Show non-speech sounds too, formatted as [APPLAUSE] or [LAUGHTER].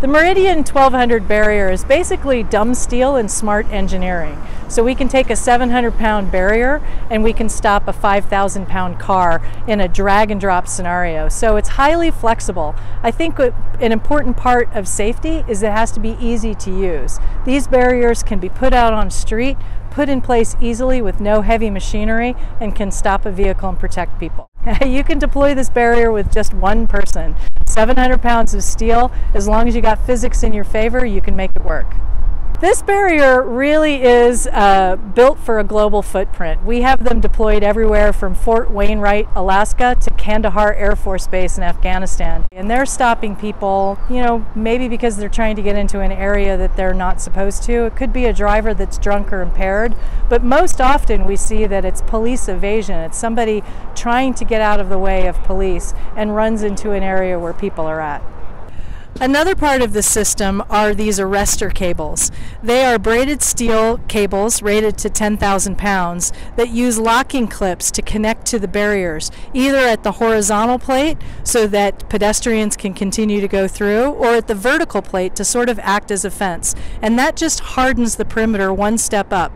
The Meridian 1200 barrier is basically dumb steel and smart engineering. So we can take a 700 pound barrier and we can stop a 5,000 pound car in a drag and drop scenario. So it's highly flexible. I think an important part of safety is it has to be easy to use. These barriers can be put out on street, put in place easily with no heavy machinery and can stop a vehicle and protect people. [LAUGHS] you can deploy this barrier with just one person. 700 pounds of steel, as long as you got physics in your favor, you can make it work. This barrier really is uh, built for a global footprint. We have them deployed everywhere from Fort Wainwright, Alaska to Kandahar Air Force Base in Afghanistan. And they're stopping people, you know, maybe because they're trying to get into an area that they're not supposed to. It could be a driver that's drunk or impaired, but most often we see that it's police evasion. It's somebody trying to get out of the way of police and runs into an area where people are at. Another part of the system are these arrestor cables. They are braided steel cables rated to 10,000 pounds that use locking clips to connect to the barriers, either at the horizontal plate so that pedestrians can continue to go through, or at the vertical plate to sort of act as a fence. And that just hardens the perimeter one step up.